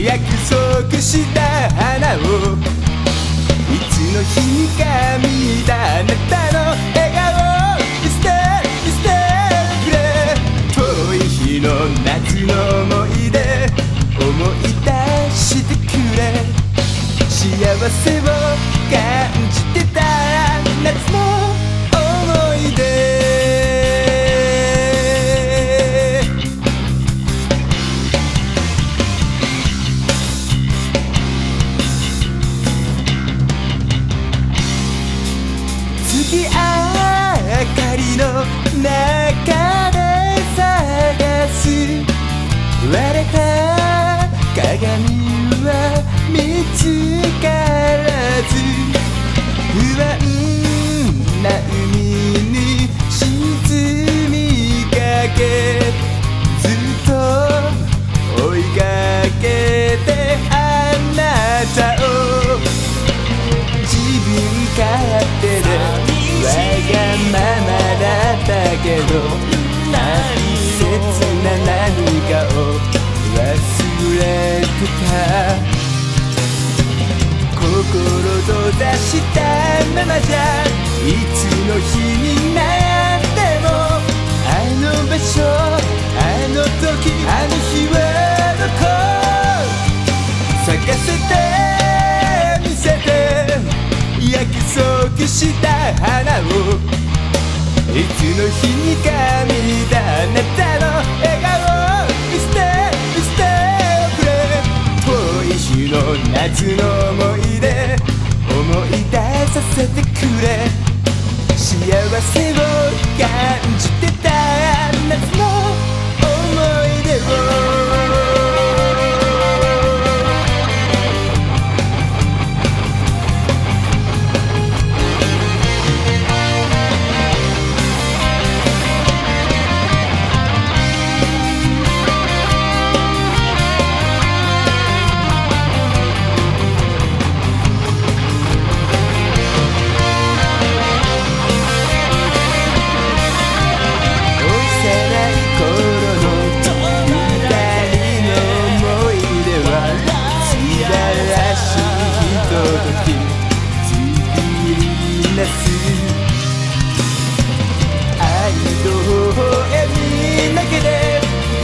約束した花を。いつの日にか見たあなたの。笑かりの中で探す。割れた鏡は見つからず。かを忘れてた心閉ざしたままじゃいつの日になってもあの場所あの時あの日はどこ咲かせてみせて約束した花をいつの日にか見たあなたの笑顔夏の思い出思い出させてくれ。幸せを感じり出す愛と微笑みだけで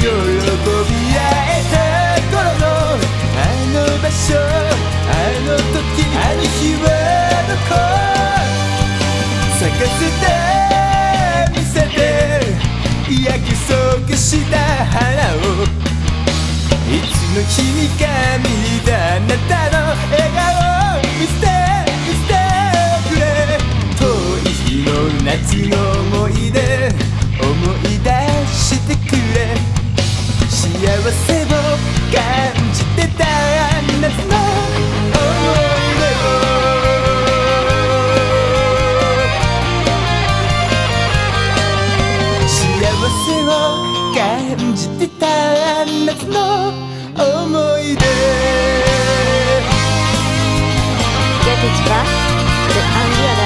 喜び合えた頃のあの場所あの時あの日はどこ咲かせて見せて約束した花をいつの日にか見たあなたてた夏の思い出。ジャチカ